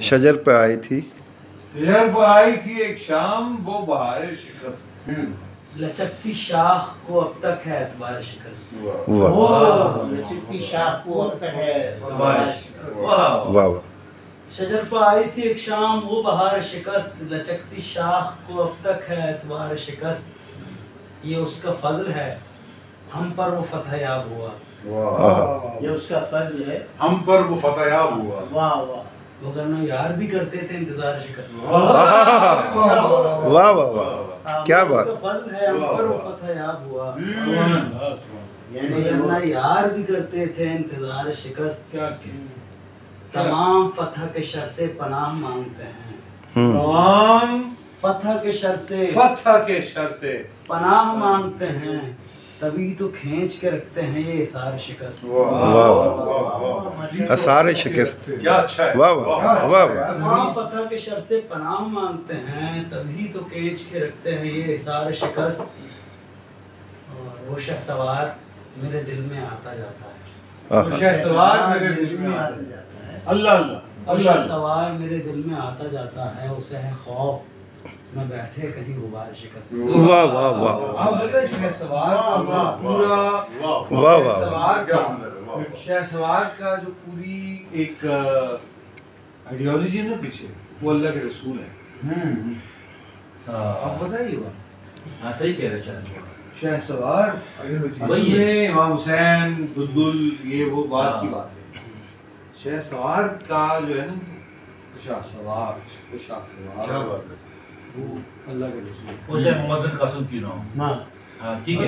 شجر پہ آئی تھی۔ شجر پہ آئی تھی ایک شام وہ بہار شکست۔ لچکتی شاخ کو اب تک ہے اعتبار شکست۔ واہ۔ لچکتی شاخ کو اب تک ہے واہ۔ واہ شجر پہ آئی تھی ایک شام وہ بہار شکست۔ لچکتی شاخ کو اب تک ہے اعتبار شکست۔ یہ اس کا فضل ہے۔ ہم پر وہ فتح یاب ہوا۔ یہ اس کا فضل ہے۔ ہم پر وہ فتح یاب ہوا۔ واہ واہ۔ وگرنہ یار بھی کرتے تھے انتظار شکست واہ واہ واہ کیا بات فضل ہے ہم پر وہ فتح یاب ہوا یعنی وگرنہ یار بھی کرتے تھے انتظار شکست کیا کہ تمام فتح کے شر سے پناہ مانگتے ہیں۔ تمام فتح کے شر سے فتح کے شر سے پناہ مانگتے ہیں تبھی تو کھینچ کے رکھتے ہیں یہ اثار شکست واہ واہ اثار شکست۔ کیا اچھا ہے۔ واہ واہ واہ واہ۔ تمام فتح کے شر سے پناہ مانگتے ہیں تبھی تو کھینچ کے رکھتے ہیں یہ اثار شکست۔ اور وہ شہ سوار میرے دل میں آتا جاتا ہے۔ آہا۔ شہ سوار میرے دل میں آتا جاتا ہے۔ اللہ اللہ وہ شہ سوار میرے دل میں آتا جاتا ہے اسے ہے خوف۔ میں بیٹھے کہیں غبار شکست۔ واہ واہ واہ۔ واہ واہ واہ سوار کیا کا اندر ہے، واہ شہ سوار کا جو پوری ایک آئیڈیالوجی ہے نا پیچھے وہ اللہ کے رسول ہے آپ بتائیے بات ہاں صحیح کہہ رہے شاید شہ سوار اصل میں امام حسین دلدل یہ وہ بات کی ہاں۔ بات ہے۔ شہ سوار کا جو ہے نا شاہ سوار شاہ سوار وہ اللہ کے رسول۔ وہ شاید محمد بن قاسم کی نام ہاں۔ ہاں ٹھیک ہے۔